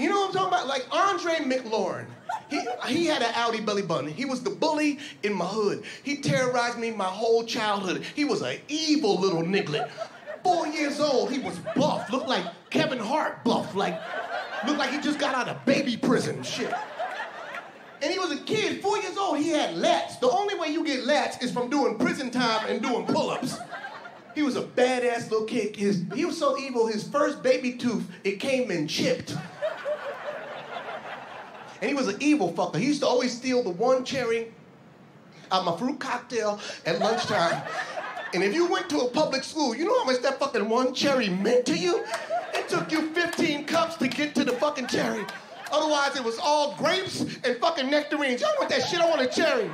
You know what I'm talking about? Like Andre McLaurin. He, he had an outie belly button. He was the bully in my hood. He terrorized me my whole childhood. He was an evil little nigglet. Four years old, he was buff, looked like Kevin Hart buff, like looked like he just got out of baby prison shit. And he was a kid, four years old. He had lats. The only way you get lats is from doing prison time and doing pull-ups. He was a badass little kid. His, he was so evil. His first baby tooth, it came and chipped. And he was an evil fucker. He used to always steal the one cherry out of my fruit cocktail at lunchtime. And if you went to a public school, you know how much that fucking one cherry meant to you? It took you 15 cups to get to the fucking cherry. Otherwise, it was all grapes and fucking nectarines. Y'all want that shit? I want a cherry.